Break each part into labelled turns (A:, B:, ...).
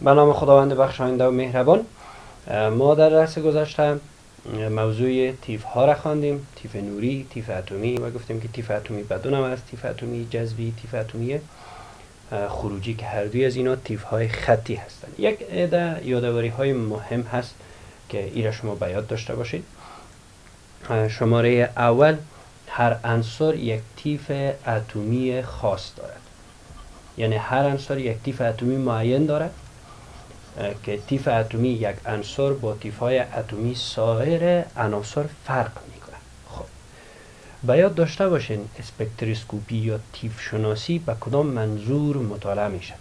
A: به نام خداوند بخشاینده و مهربان. ما در درس گذشته موضوع تیف ها را خواندیم. تیف نوری تیف اتمی و گفتیم که تیف اتمی بدون هم است. تیف اتمی جذبی تیف اتمی خروجی که هر دوی از اینا تیف های خطی هستند یک عده یادواری های مهم هست که ایره شما باید داشته باشید. شماره اول هر عنصر یک تیف اتمی خاص دارد. یعنی هر عنصر یک طیف اتمی معین دارد. که طیف اتمی یک عنصر با طیف های اتمی سایر عناصر فرق می‌کنه خب. باید داشته باشین اسپکتروسکوپی یا طیف شناسی به کدام منظور مطالعه میشه.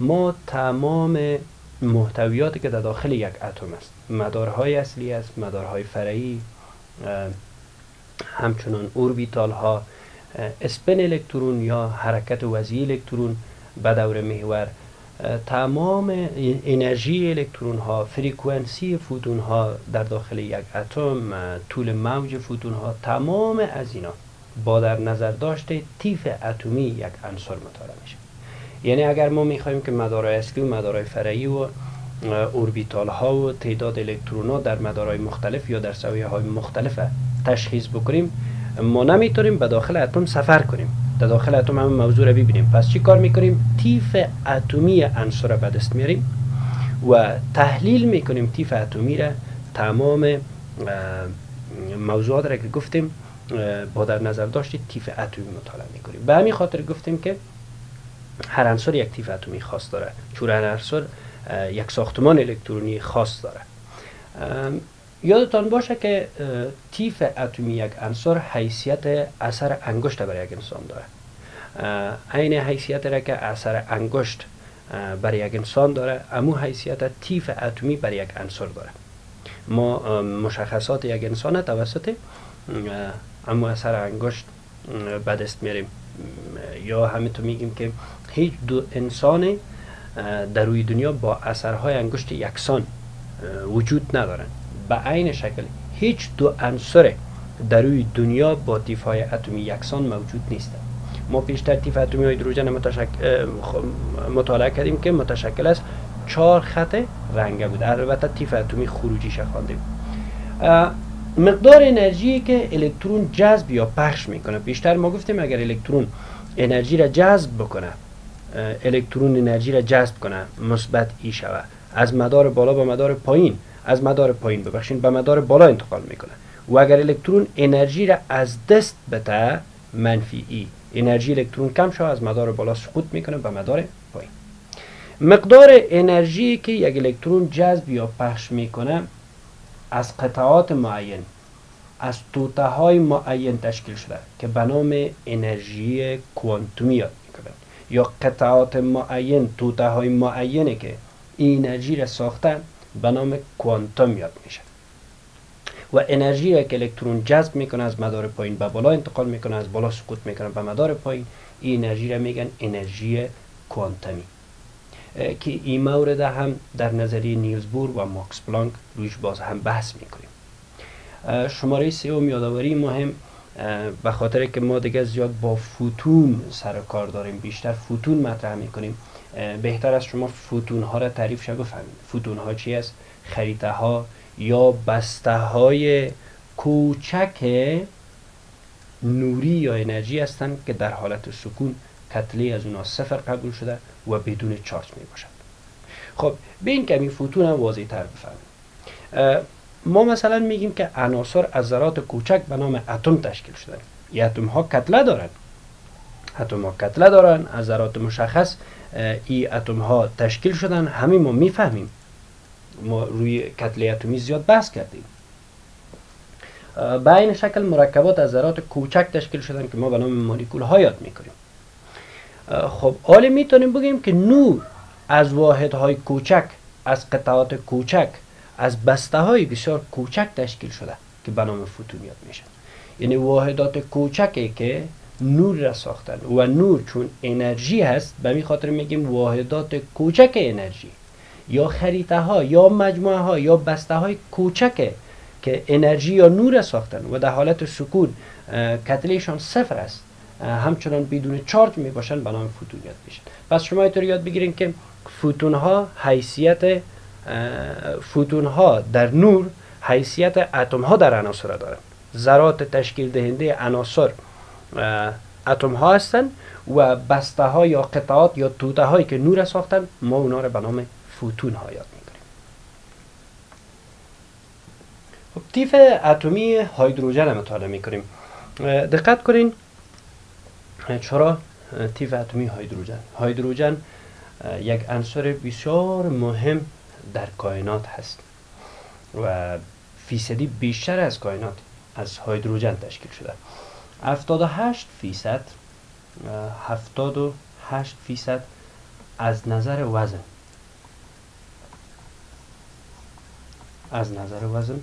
A: ما تمام محتویاتی که در داخل یک اتم است مدارهای اصلی است مدارهای فرعی همچنان اوربیتال ها اسپن الکترون یا حرکت وزی الکترون به دور محور تمام انرژی الکترون ها فریکونسی فوتون ها در داخل یک اتم طول موج فوتون ها تمام از اینا با در نظر داشته تیف اتمی یک عنصر مطالعه میشه. یعنی اگر ما می‌خوایم که مدارهای اصلی و مدارهای فرعی و اوربیتال ها و تعداد الکترون ها در مدارهای مختلف یا در سویه های مختلف تشخیص بکنیم ما نمی‌تونیم به داخل اتم سفر کنیم. در داخل اتم هم موضوع رو ببینیم. پس چی کار می‌کنیم؟ تیف اتمی عنصر را به میاریم و تحلیل می‌کنیم تیف اتمی را تمام موضوعات را که گفتیم با در نظر داشتی تیف اتمی مطالعه می‌کنیم. به همین خاطر گفتیم که هر عنصر یک تیف اتمی خاص داره. چون هر عنصر یک ساختمان الکترونی خاص داره. یادتان باشه که تیف اتمی یک عنصر حیثیت اثر انگشت برای یک انسان داره. عین حیثیت را که اثر انگشت برای یک انسان داره امو حیثیت تیف اتمی برای یک عنصر داره. ما مشخصات یک انسان توسط امو اثر انگشت به دست میاریم. یا همینطور میگیم که هیچ دو انسان در روی دنیا با اثرهای انگشت یکسان وجود ندارن. به عین شکل هیچ دو عنصر در روی دنیا با های اتمی یکسان موجود نیستند ما پیشتر تیف اتمی هیدروژن مطالعه کردیم که متشکل است چهار خط رنگه بود البته تیف اتمی خروجیش خواندیم مقدار انرژی که الکترون جذب یا پخش می‌کنه. بیشتر ما گفتیم اگر الکترون انرژی را جذب بکنه الکترون انرژی را جذب کنه مثبت ای شود. از مدار بالا به مدار پایین از مدار پایین ببخشین به مدار بالا انتقال می‌کنه. و اگر الکترون انرژی را از دست بده منفی ای. انرژی الکترون کم شود از مدار بالا سقوط می‌کنه به مدار پایین. مقدار انرژی که یک الکترون جذب یا پخش می‌کنه از قطعات معین از توته های معین تشکیل شده که به نام انرژی کوانتومی یاد می‌کنن یا قطعات معین توته های معینه که این انرژی را ساختن. به نام کوانتوم یاد میشه. و انرژی که الکترون جذب می‌کنه از مدار پایین به بالا انتقال می‌کنه از بالا سقوط می‌کنه به مدار پایین این انرژی را میگن انرژی کوانتومی. که این مورد هم در نظریه نیلز بور و ماکس پلانک روش باز هم بحث می‌کنیم. شماره سوم یادآوری مهم. به خاطر که ما دیگه زیاد با فوتون سر کار داریم بیشتر فوتون مطرح می‌کنیم. بهتر است شما فوتون ها را تعریف شد بفهمید فوتون ها چی است؟ خریطه ها یا بسته های کوچک نوری یا انرژی هستند که در حالت سکون کتله از اونها صفر قبول شده و بدون چارج می باشد خب به کمی فوتون هم واضح تر بفهمید ما مثلا میگیم که عناصر از ذرات کوچک به نام اتم تشکیل شده. ی اتم ها کتله دارند اتم ها کتله دارن از ذرات مشخص ای اتم ها تشکیل شدن. همین ما می‌فهمیم. ما روی کتله اتمی زیاد بحث کردیم. به این شکل مرکبات از ذرات کوچک تشکیل شدن که ما به نام مولکول ها یاد می‌کنیم. خب حالا می‌تونیم بگیم که نور از واحد های کوچک از قطعات کوچک از بسته های بسیار کوچک تشکیل شده که به نام فوتون یاد میشن یعنی واحدات کوچکی که نور را ساختن و نور چون انرژی هست به خاطر میگیم واحدات کوچک انرژی. یا خریطه ها یا مجموعه ها یا بسته های کوچک که انرژی یا نور ساختن و در حالت سکون کتلهشان صفر است. همچنان بدون چارج می باشن به نام فوتون یاد میشن. پس شما اینطور یاد بگیرین که فوتون ها حیثیت فوتون ها در نور حیثیت اتم ها در عناصر دارند. ذرات تشکیل دهنده عناصر اتم ها هستند و بسته ها یا قطعات یا توده هایی که نور ساختن ما اونا رو به نام فوتون ها یاد می‌کنیم خب تیف اتمی هایدروژن مطالعه می‌کنیم. دقت کنین. چرا تیف اتمی هایدروژن؟ هایدروژن یک عنصر بسیار مهم در کائنات هست. و فیصدی بیشتر از کائنات از هایدروژن تشکیل شده. 78 فیصد 78 فیصد از نظر وزن. از نظر وزن.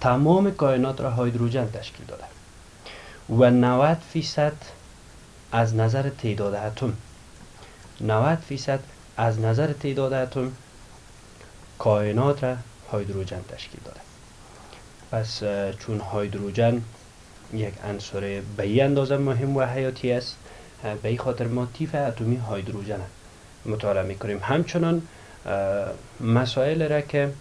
A: تمام کائنات را هایدروژن تشکیل داده. و 90 فیصد از نظر تعداد اتم. 90 فیصد از نظر تعداد اتم کائنات را هایدروژن تشکیل داده. پس چون هایدروژن یک عنصر به اندازه مهم و حیاتی است به خاطر ما تیف اتمی هایدروژن مطالعه می‌کنیم. همچنان مسائل را که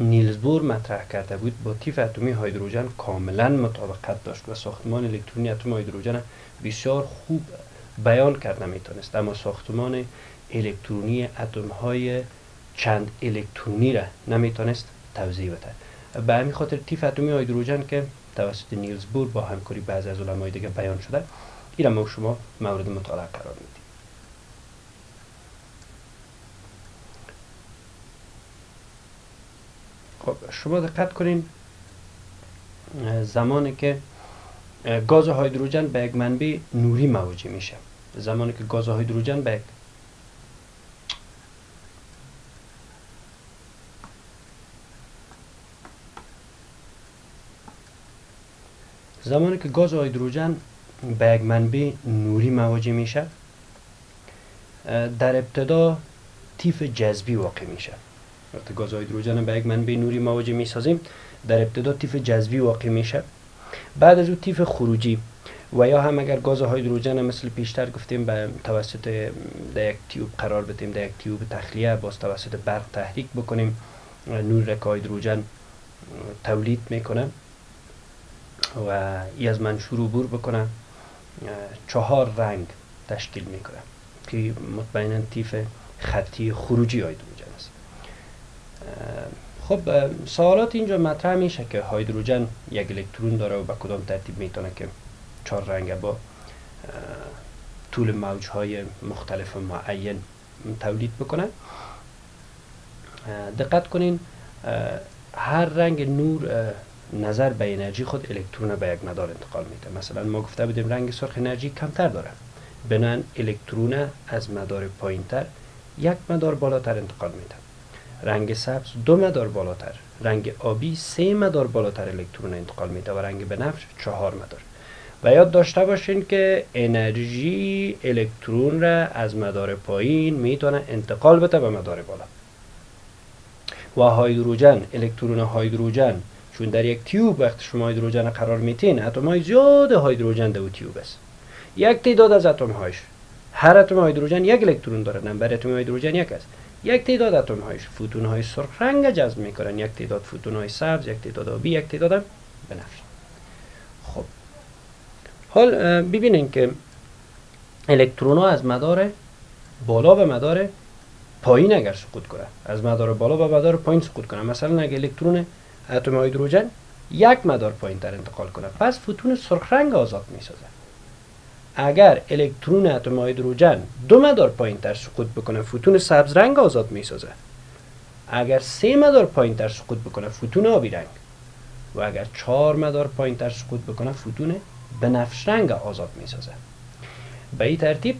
A: نیلز بور مطرح کرده بود با تیف اتمی هایدروژن کاملا مطابقت داشت و ساختمان الکترونی اتم هایدروژن بسیار خوب بیان کرده می‌تونست. اما ساختمان الکترونی اتم های چند الکترونی را نمی‌تونست توضیح بده به همین خاطر تیف اتمی هایدروژن که توسط نیلز بور با همکاری بعضی از علمای دیگه بیان شده این ما شما مورد مطالعه قرار میدیم خب شما دقت کنین زمانی که گاز هایدروژن به یک منبع نوری موجه میشه. زمانی که گاز هایدروژن به یک زمانی که گاز هایدروژن به یک منبع نوری مواجه میشه در ابتدا تیف جذبی واقع میشه. وقتی گاز هایدروژن به یک منبع نوری مواجه می‌سازیم در ابتدا تیف جذبی واقع میشه. بعد از او تیف خروجی و یا هم اگر گاز هایدروژن مثل پیشتر گفتیم به توسط در یک تیوب قرار بدیم در یک تیوب تخلیه باز توسط برق تحریک بکنیم نور رک هایدروژن تولید می‌کنه. و ای از من شروع بور بکنم چهار رنگ تشکیل می‌کنه که مطمئنا تیف خطی خروجی هایدروژن است. خب سوالات اینجا مطرح میشه که هایدروژن یک الکترون داره و به کدام ترتیب می‌تونه که چهار رنگ با طول موج های مختلف معین تولید بکنه. دقت کنین هر رنگ نور نظر به انرژی خود الکترون به یک مدار انتقال میده. مثلا ما گفته بودیم رنگ سرخ انرژی کمتر داره. بنان الکترون از مدار پایینتر یک مدار بالاتر انتقال میده. رنگ سبز دو مدار بالاتر. رنگ آبی سه مدار بالاتر الکترون انتقال میده و رنگ بنفش چهار مدار. و یاد داشته باشین که انرژی الکترون را از مدار پایین می‌تونه انتقال بده به مدار بالا. و هایدروژن الکترون هایدروژن چون در یک تیوب وقت شما هایدروژن قرار میتین اتم های زیاد هایدروژن در تیوب است. یک تعداد از اتم هایش هر اتم هایدروژن یک الکترون داره نمبر اتم هایدروژن یک است. یک تعداد اتم هایش فوتون های سرخ رنگ جذب می‌کنن. یک تعداد فوتون های سبز یک تعداد آبی یک تعداد بنفش خب. حال ببینین که الکترون ها از مدار بالا به مدار پایین اگر سقوط کنه از مدار بالا به مدار پایین سقوط کنه. مثلا اگر الکترون اتم هیدروژن یک مدار پایین تر انتقال کنه. پس فوتون سرخ رنگ آزاد می سازه اگر الکترون اتم هیدروژن دو مدار پایین تر سقوط بکنه فوتون سبز رنگ آزاد می سازه اگر سه مدار پایین تر سقوط بکنه فوتون آبی رنگ. و اگر چهار مدار پایین تر سقوط بکنه فوتون بنفش رنگ آزاد می سازه به این ترتیب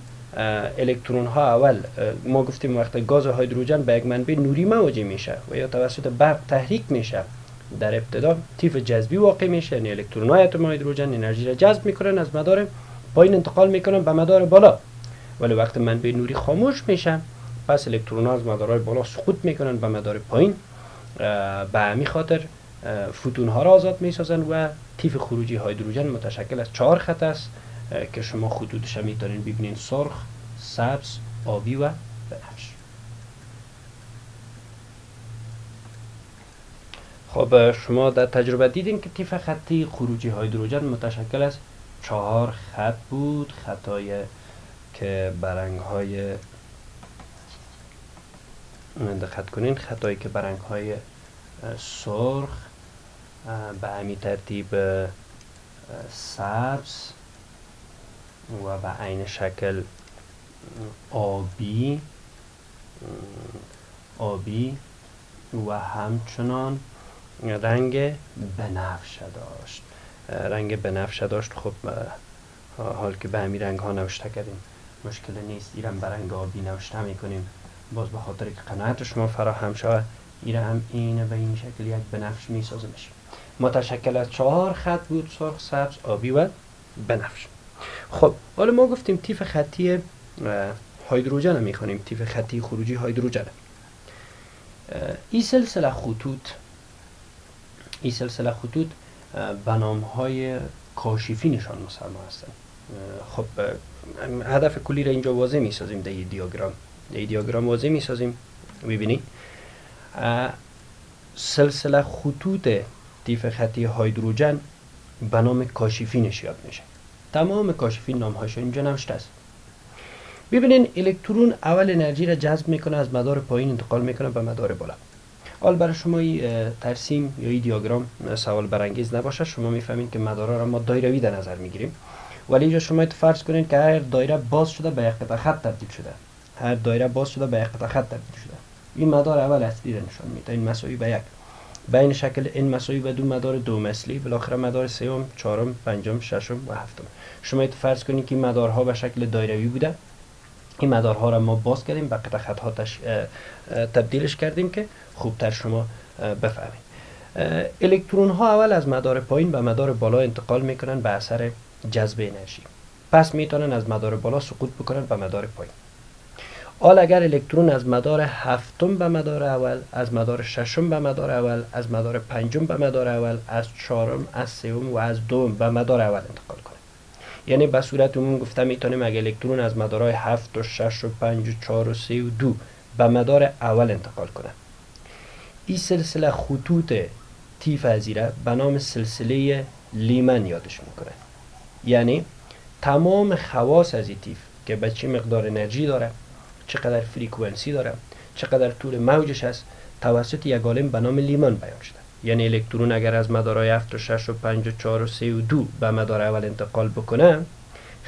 A: الکترون ها اول ما گفتیم وقت گاز هیدروژن به یک منبع نوری مواجه میشه و یا توسط برق تحریک میشه در ابتدا تیف جذبی واقع میشه یعنی الکترون های اتم هیدروژن انرژی را جذب می‌کنن از مدار پایین انتقال می‌کنن به مدار بالا. ولی وقت منبع نوری خاموش میشه پس الکترون ها از مدارهای بالا سقوط می‌کنن به مدار پایین. به همین خاطر فوتون ها را آزاد می‌سازن و تیف خروجی هیدروژن متشکل از چهار خط است که شما خطوطش می‌تونین ببینین سرخ سبز آبی و بنفش خب شما در تجربه دیدین که تیف خطی خروجی هایدروژن متشکل از چهار خط بود خطای که برنگ های دقت کنین خطایی که برنگ های سرخ به همین ترتیب سبز و به عین شکل آبی آبی و همچنان رنگ بنفشه داشت رنگ بنفشه داشت خب حال که به همین رنگ ها نوشته کردیم. مشکل نیست ایرم به رنگ آبی نوشته می‌کنیم. باز به خاطر که قناعت شما فراهم شود ایره هم اینه به این شکل یک بنفش می میشه متشکل از چهار خط بود سرخ سبز آبی و بنفش. خب حالا ما گفتیم تیف خطی هایدروژن می‌خوانیم تیف خطی خروجی هایدروژن. این سلسله خطوط این سلسله خطوط به های کاشفی نشان مسلمان هستند خب هدف کلی را اینجا واضح می سازیم در دیاگرام. در دیاگرام واضح می سازیم ببینید سلسله خطوط تیف خطی هایدروژن به نام کاشفی نشیاد میشه. تمام کاشفی نام اینجا نوشته است. ببینین الکترون اول انرژی را جذب می‌کنه از مدار پایین انتقال می‌کنه به مدار بالا. حال برای شما ترسیم یا این دیاگرام سوال برانگیز نباشه. شما می‌فهمید که مدارها را ما دایروی در نظر می‌گیریم. ولی اینجا شما فرض کنید که هر دایره باز شده به یک خط تبدیل شده. هر دایره باز شده به یک خط تبدیل شده. این مدار اول اصلی را نشان میده. این مساوی به یک. بین شکل این مساوی به دو مدار دو مثلی. بالاخره مدار سوم چهارم پنجم ششم و هفتم. شما فرض کنید که مدارها به شکل دایروی بوده این مدارها را ما باز کردیم به قطع خط ها تبدیلش کردیم که خوبتر شما بفهمید. الکترون ها اول از مدار پایین به مدار بالا انتقال می‌کنن به اثر جذب انرژی. پس می‌تونن از مدار بالا سقوط بکنن به مدار پایین. حال اگر الکترون از مدار هفتم به مدار اول از مدار ششم به مدار اول از مدار پنجم به مدار اول از چهارم از سوم و از دوم به مدار اول انتقال کنه. یعنی به صورت عموم گفتم می‌تونیم اگر الکترون از مدارهای هفت و شش و پنج و چهار و سه و دو به مدار اول انتقال کنه. این سلسله خطوط تیف ازیره به نام سلسله لیمن یادش می‌کنه. یعنی تمام خواص از این تیف که به چه مقدار انرژی داره چقدر فریکونسی داره چقدر طول موجش هست توسط یک عالم به نام لیمان بیان شده. یعنی الکترون اگر از مدارهای 7 و 6 و 5 و 4 و 3 و 2 به مدار اول انتقال بکنه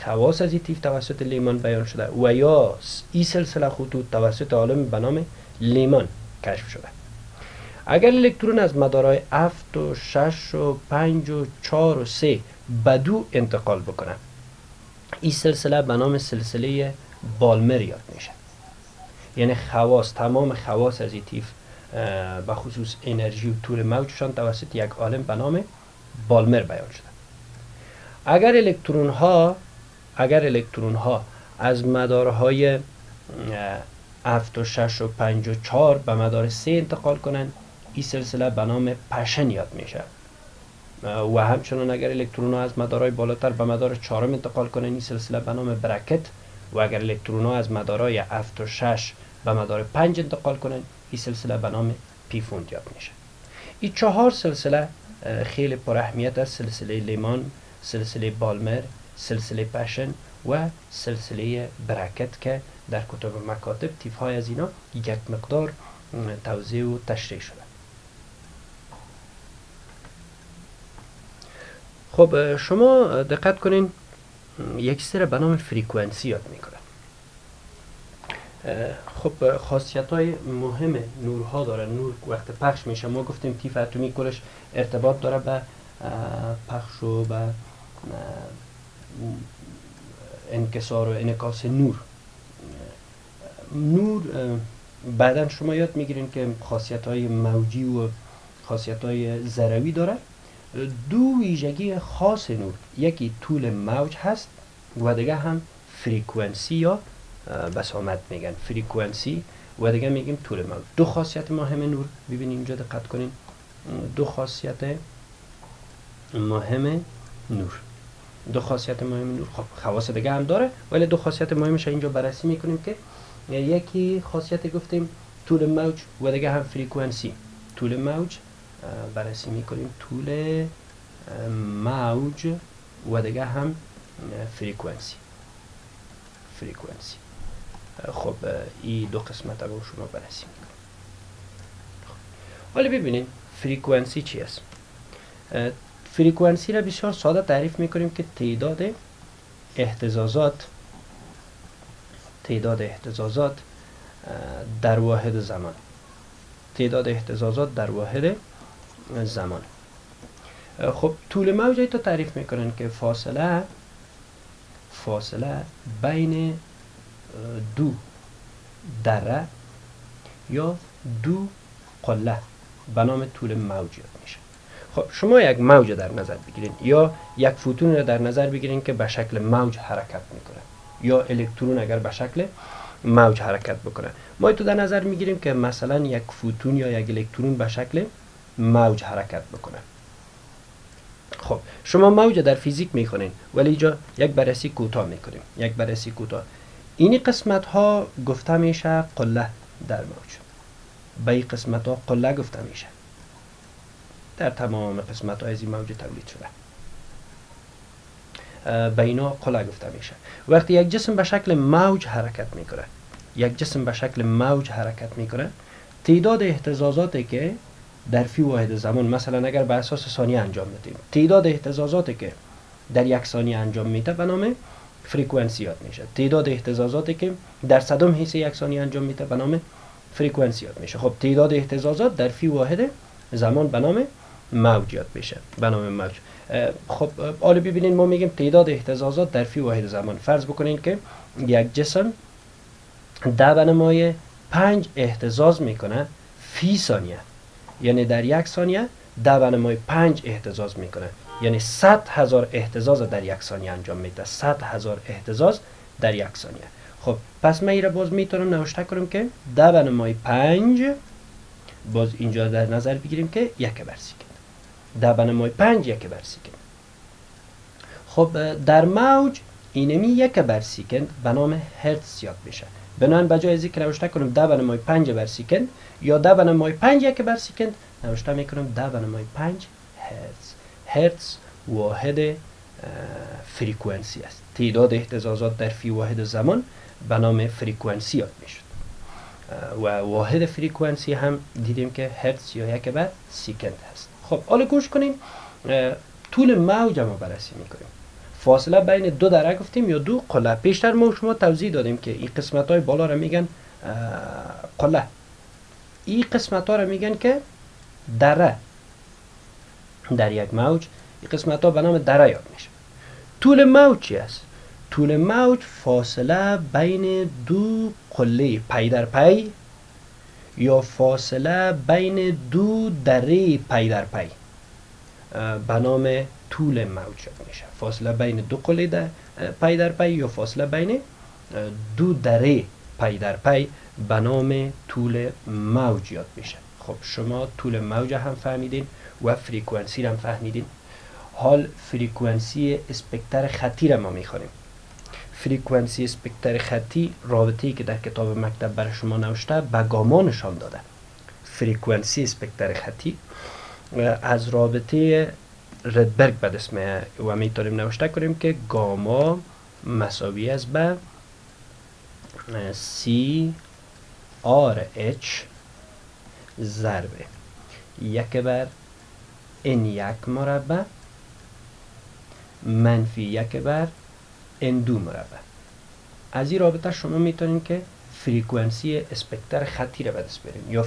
A: خواص از تیف توسط لیمان بیان شده و یا این سلسله خطوط توسط عالم به نام لیمان کشف شده. اگر الکترون از مدارهای 7 و 6 و 5 و 4 و 3 به دو انتقال بکنه این سلسله به نام سلسله بالمر یاد میشه. یعنی خواص تمام خواص از تیف به خصوص انرژی و طول موجشان توسط یک عالم به نام بالمر بیان شده. اگر الکترون ها اگر الکترون ها از مدارهای 7 و 6 و 5 و 4 به مدار 3 انتقال کنند این سلسله به نام پشن یاد میشه. و همچنان اگر الکترون ها از مدارهای بالاتر به مدار 4 انتقال کنند این سلسله به نام برکت. و اگر الکترون ها از مدارهای 7 و 6 به مدار 5 انتقال کنند این سلسله به نام پیفوند یاد میشه. این چهار سلسله خیلی پر اهمیت است سلسله لیمان سلسله بالمر سلسله پشن و سلسله برکت که در کتب مکاتب تیف های از اینا یک مقدار توضیح و تشریح شده. خب شما دقت کنین یک سر به نام فریکونسی یاد می‌کنه خب خاصیت های مهم نورها داره. نور وقت پخش میشه. ما گفتیم تیف اتمی کلش ارتباط داره به پخش و به انکسار و انکاس نور. نور بعدا شما یاد می‌گیرین که خاصیت های موجی و خاصیت های ذروی داره. دو ویژگی خاص نور. یکی طول موج هست و دیگه هم فریکونسی یا بسامد میگن. فریکونسی و دیگه میگیم طول موج دو خاصیت مهم نور. ببینید اینجا دقت کنین. دو خاصیت مهم نور. دو خاصیت مهم نور. خب خواص دیگه هم داره ولی دو خاصیت مهمش اینجا بررسی می‌کنیم که یکی خاصیت گفتیم طول موج و دیگه هم فریکونسی طول موج بررسی می‌کنیم. طول موج و دیگه هم فریکونسی فریکونسی خب این دو قسمت رو شما بررسی می‌کنیم. خب، حالا ببینید فریکونسی چی است؟ فریکونسی را بسیار ساده تعریف می‌کنیم که تعداد اهتزازات تعداد اهتزازات در واحد زمان. تعداد اهتزازات در واحد زمان. خب طول موج تو تعریف می‌کنن که فاصله فاصله بین دو دره یا دو قله به نام طول موج میشه. خب شما یک موج در نظر بگیرین یا یک فوتون را در نظر بگیرین که به شکل موج حرکت می‌کنه یا الکترون اگر به شکل موج حرکت بکنه. ما تو در نظر می‌گیریم که مثلا یک فوتون یا یک الکترون به شکل موج حرکت بکنه. خب شما موج در فیزیک می‌خونین ولی اینجا یک بررسی کوتاه می‌کنیم. یک بررسی کوتاه. این قسمت ها گفته میشه قله در موج. به این قسمت ها قله گفته میشه. در تمام قسمت های این موج تولید شده. به اینا قله گفته میشه. وقتی یک جسم به شکل موج حرکت می‌کنه یک جسم به شکل موج حرکت می‌کنه تعداد احتزازاتی که در فی واحد زمان مثلا اگر به اساس ثانیه انجام بدیم تعداد احتزازاتی که در یک ثانیه انجام میده به نام فریکونسیات میشه. تعداد احتزازاتی که در صدم حیث یک ثانیه انجام میده به نام فریکونسیات میشه. خب تعداد احتزازات در فی واحد زمان به نام موجیات میشه. به نام موج. خب حالا ببینید ما میگیم تعداد احتزازات در فی واحد زمان. فرض بکنین که یک جسم ده بنمای پنج احتزاز می‌کنه فی ثانیه. یعنی در یک ثانیه ده پنج احتزاز می‌کنه. یعنی صد هزار احتزاز در یک ثانیه انجام میده. صد هزار احتزاز در یک ثانیه. خب پس من را باز می‌تونم نوشته کنم که ده بنمای پنج باز اینجا در نظر بگیریم که یک بر سیکند ده بنمای پنج یک بر سیکند خب در موج اینمی یک بر سیکند به نام هرتز یاد میشه. بنابراین بجای از اینکه نوشته کنم ده بنمای پنج بر سیکند یا ده بنمای پنج یک بر سیکند نوشته می‌کنم ده بنمای پنج هرتز. هرتز واحد فریکونسی است. تعداد احتزازات در فی واحد زمان به نام فریکونسی یاد می‌شد و واحد فریکونسی هم دیدیم که هرتز یا یک بر سیکند هست. خب حالا گوش کنیم طول موج ما بررسی می‌کنیم. فاصله بین دو دره گفتیم یا دو قله. پیشتر ما شما توضیح دادیم که این قسمت های بالا را میگن قله. این قسمت ها را میگن که دره. در یک موج این قسمت ها به نام دره یاد میشه. طول موج چی است؟ طول موج فاصله بین دو قله پی در پی یا فاصله بین دو دره پی در پی. به نام طول موج میشه. فاصله بین دو قله در پی در پی یا فاصله بین دو دره پی در پی به نام طول موج یاد میشه. خب شما طول موج هم فهمیدین. و فریکونسی هم فهمیدین حال فریکونسی اسپکتر خطی را ما می‌خوانیم. فریکونسی اسپکتر خطی رابطه که در کتاب مکتب برای شما نوشته به گاما نشان داده. فریکونسی اسپکتر خطی از رابطه ریدبرگ به دست و می‌تونیم نوشته کنیم که گاما مساوی است به سی آر اچ ضربه. یک بر ان یک مربع منفی یک بر ان دو مربع. از این رابطه شما می‌تونید که فریکونسی اسپکتر خطی را به دست برین یا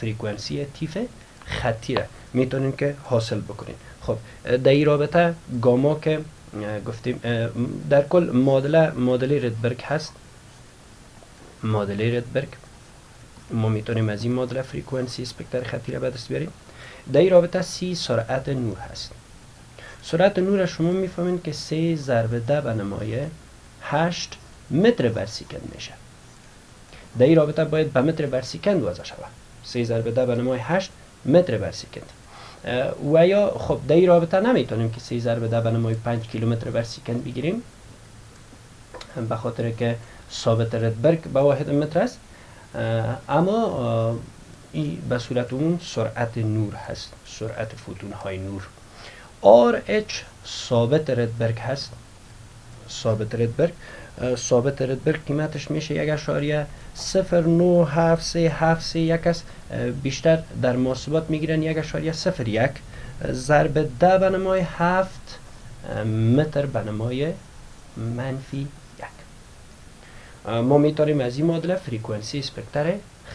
A: فریکونسی طیف خطی را می‌تونین که حاصل بکنین. خب در این رابطه گاما که گفتیم در کل مدل مدل ریدبرگ هست. مدل ردبرگ ما می‌تونیم از این مدل فریکونسی اسپکتر خطی را به دست بیاریم در این رابطه سی سرعت نور هست. سرعت نور شما می‌فهمین که سه ضرب ده به نمایه هشت متر بر سیکند میشه. در این رابطه باید به متر بر سیکند وضع شود. سه ضرب ده به نمایه هشت متر بر سیکند و یا خب در این رابطه نمی‌تونیم که 3 ضرب ده به نمای 5 کیلومتر بر سکند بگیریم. به خاطر که ثابت ردبرگ به واحد متر است. اما این به صورت اون سرعت نور هست سرعت فوتون های نور RH ثابت ردبرگ هست. ثابت ردبرگ ثابت ردبرگ قیمتش میشه یک اشاریه صفر نو هفت سه هفت سه یک است. بیشتر در محاسبات می‌گیرن یک اشاریه صفر یک. ضرب ده به نمای هفت متر به نمای منفی ما می‌تونیم از این معادله فریکونسی سپکتر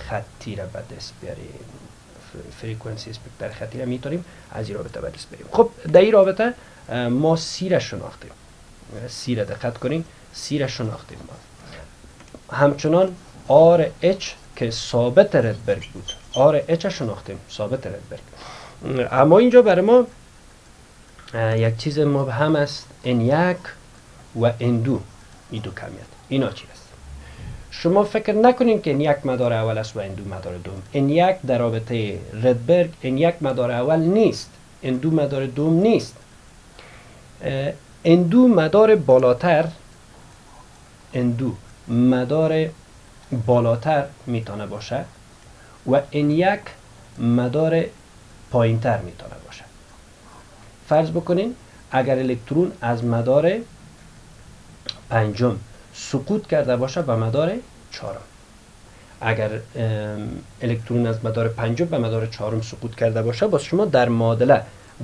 A: خطی را به دست بیاریم فریکونسی سپکتر خطی را می‌تونیم از این رابطه به دست بیاریم خب در این رابطه ما سی را شناختیم سی را دقت کنیم سی را شناختیم ما همچنان آر اچ که ثابت ریدبرگ بود آر اچ شناختیم ثابت ریدبرگ اما اینجا برای ما یک چیز مبهم است ان یک و ان دو این دو کمیت اینا چی است شما فکر نکنین که این یک مدار اول است و این دو مدار دوم. این یک در رابطه ردبرگ این یک مدار اول نیست. این دو مدار دوم نیست. این دو مدار بالاتر این دو مدار بالاتر می‌تونه باشه و این یک مدار پایینتر می‌تونه باشه. فرض بکنین اگر الکترون از مدار پنجم سقوط کرده باشه به مدار چهارم. اگر الکترون از مدار پنجم به مدار چهارم سقوط کرده باشه باز شما در معادله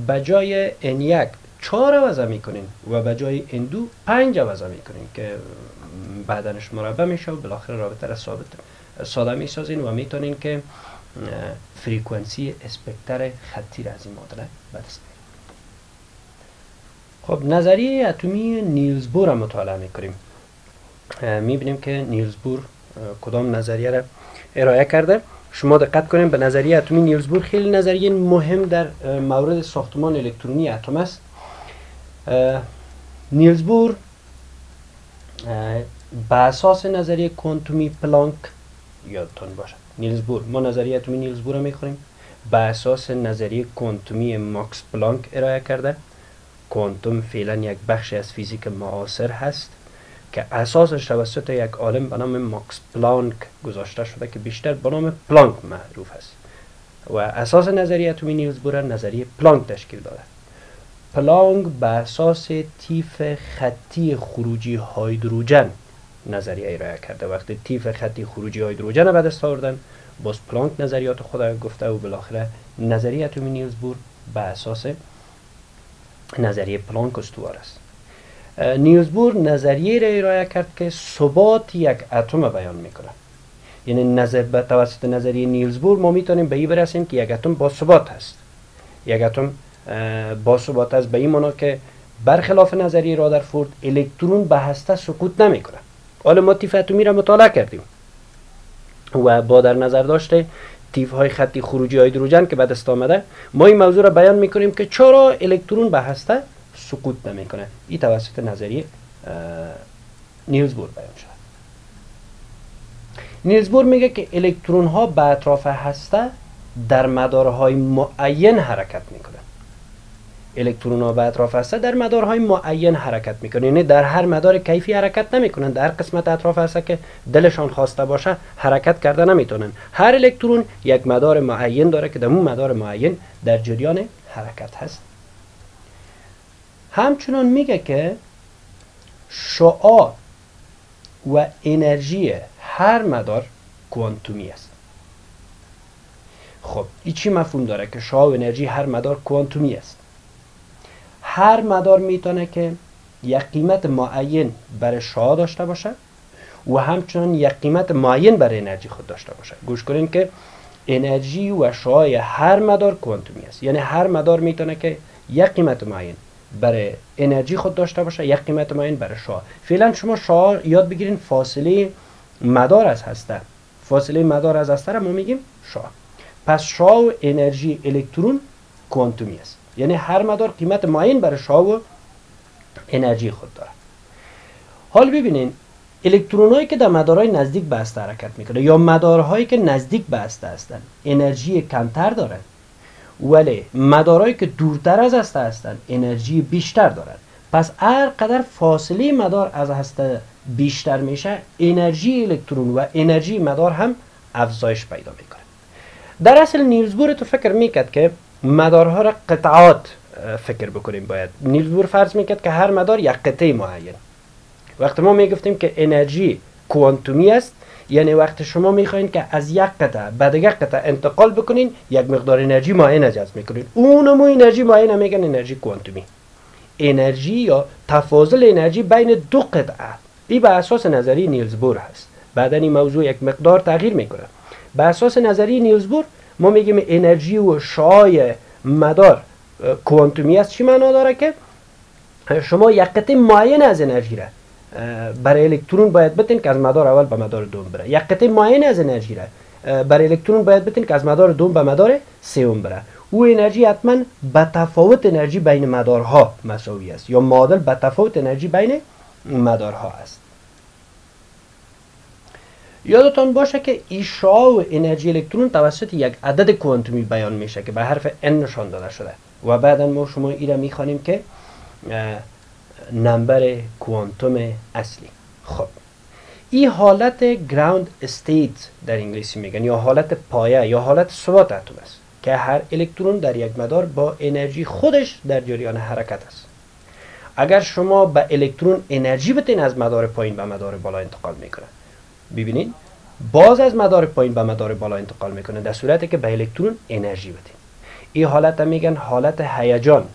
A: به جای n یک چهار عوضه می‌کنین و به جای n دو پنج عوضه می‌کنین که بعدنش مربع میشه و بالاخره رابطه را ثابت ساده می‌سازین و می‌تونین که فریکونسی اسپکتر خطی را از این معادله به دست خب نظریه اتمی نیلز بور را مطالعه می‌کنیم. می‌بینیم که نیلز بور کدام نظریه را ارائه کرده. شما دقت کنیم به نظریه اتمی نیلز بور خیلی نظریه مهم در مورد ساختمان الکترونی اتم است. نیلز بور به اساس نظریه کوانتومی پلانک یادتون باشه. نیلز بور ما نظریه اتمی نیلز بور رو می‌خونیم. به اساس نظریه کوانتومی ماکس پلانک ارائه کرده. کوانتوم فعلا یک بخشی از فیزیک معاصر هست. که اساسش توسط یک عالم به نام ماکس پلانک گذاشته شده که بیشتر به نام پلانک معروف است. و اساس نظریه اتمی نیلز بور نظریه پلانک تشکیل داده. پلانک به اساس تیف خطی خروجی هایدروژن نظریه ارائه کرده. وقتی تیف خطی خروجی هایدروژن رو به دست آوردن باز پلانک نظریات خود گفته و بالاخره نظریه اتمی نیلز بور به اساس نظریه پلانک استوار است. نیلز بور نظریه را ارائه کرد که ثبات یک اتم بیان می‌کنه یعنی نظر به توسط نظریه نیلز بور ما می‌تونیم به این برسیم که یک اتم با ثبات هست. یک اتم با ثبات است به این معنا که برخلاف نظریه رادرفورد الکترون به هسته سقوط نمی‌کنه حالا ما تیف اتمی را مطالعه کردیم. و با در نظر داشته تیف های خطی خروجی هایدروژن که به دست آمده ما این موضوع را بیان می‌کنیم که چرا الکترون به هسته سقوط نمی‌کنه این توسط نظریه نیلز بور بیان شد. نیلز بور میگه که الکترون ها به اطراف هسته در مدارهای معین حرکت می‌کنه. الکترون ها به اطراف هسته در مدارهای معین حرکت می‌کنن یعنی در هر مدار کیفی حرکت نمی‌کنن. در قسمت اطراف هسته که دلشان خواسته باشه حرکت کرده نمی‌تونن. هر الکترون یک مدار معین داره که در اون مدار معین در جریان حرکت هست. همچنان میگه که شعاع و انرژی هر مدار کوانتومی است. خب این چی مفهوم داره که شعاع و انرژی هر مدار کوانتومی است؟ هر مدار می‌تونه که یک قیمت معین برای شعاع داشته باشه و همچنان یک قیمت معین برای انرژی خود داشته باشه. گوش کنین که انرژی و شعاع هر مدار کوانتومی است. یعنی هر مدار می‌تونه که یک قیمت معین برای انرژی خود داشته باشه یک قیمت معین برای شعاع فعلا شما شعاع یاد بگیرین فاصله مدار از هسته. فاصله مدار از هسته را ما میگیم شعاع پس شعاع و انرژی الکترون کوانتومی است. یعنی هر مدار قیمت معین برای شعاع و انرژی خود داره حال ببینین الکترون که در مدارهای نزدیک به هسته حرکت می‌کنه یا مدارهایی که نزدیک به هسته هستند انرژی کمتر دارند ولی مدارهایی که دورتر از هسته هستند انرژی بیشتر دارند پس هر قدر فاصله مدار از هسته بیشتر میشه انرژی الکترون و انرژی مدار هم افزایش پیدا می‌کنه. در اصل نیلزبور تو فکر می‌کرد که مدارها را قطعات فکر بکنیم باید. نیلزبور فرض می‌کرد که هر مدار یک قطعه معین. وقتی ما می‌گفتیم که انرژی کوانتومی است یعنی وقتی شما می‌خواین که از یک قطعه به دیگر قطعه انتقال بکنین یک مقدار انرژی معین جذب می‌کنین. اونمو انرژی معین میگن انرژی کوانتومی. انرژی یا تفاضل انرژی بین دو قطعه. این به اساس نظری نیلز بور هست. بعدا این موضوع یک مقدار تغییر می‌کنه. به اساس نظری نیلز بور ما میگیم انرژی و شای مدار کوانتومی است. چی معنا داره که؟ شما یک قطعه معین از انرژی را برای الکترون باید بتین که از مدار اول به مدار دوم بره. یک قطعه معین از انرژی را. برای الکترون باید بتین که از مدار دوم به مدار سوم بره. او انرژی حتما به تفاوت انرژی بین مدارها مساوی است یا معادل به تفاوت انرژی بین مدارها است. یادتان باشه که ایشا و انرژی الکترون توسط یک عدد کوانتومی بیان میشه که به حرف n نشان داده شده. و بعدا ما شما ایره می‌خوانیم که نمبر کوانتوم اصلی. خب. این حالت گراوند استیت در انگلیسی میگن یا حالت پایه یا حالت ثبات اتم است که هر الکترون در یک مدار با انرژی خودش در جریان حرکت است. اگر شما به الکترون انرژی بتین از مدار پایین به مدار بالا انتقال می‌کنه. ببینید باز از مدار پایین به مدار بالا انتقال می‌کنه در صورتی که به الکترون انرژی بدین این حالت میگن حالت هیجان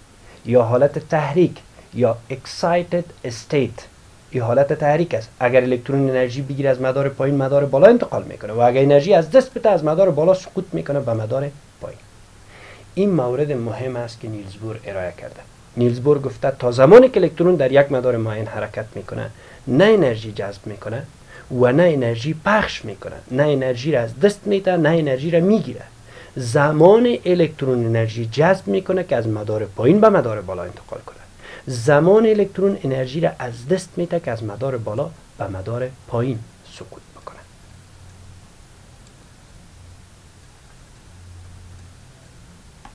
A: یا حالت تحریک. یا excited state این حالت تحریک است. اگر الکترون انرژی بگیره از مدار پایین مدار بالا انتقال می‌کنه و اگر انرژی از دست بده از مدار بالا سقوط می‌کنه به مدار پایین. این مورد مهم است که نیلز بور ارائه کرده. نیلز بور گفته تا زمانی که الکترون در یک مدار معین حرکت می‌کنه نه انرژی جذب می‌کنه و نه انرژی پخش می‌کنه. نه انرژی را از دست میده نه انرژی را می‌گیره. زمان الکترون انرژی جذب می‌کنه که از مدار پایین به مدار بالا انتقال کنه. زمان الکترون انرژی را از دست میده که از مدار بالا به مدار پایین سکوت